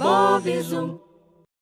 Bob Zoom.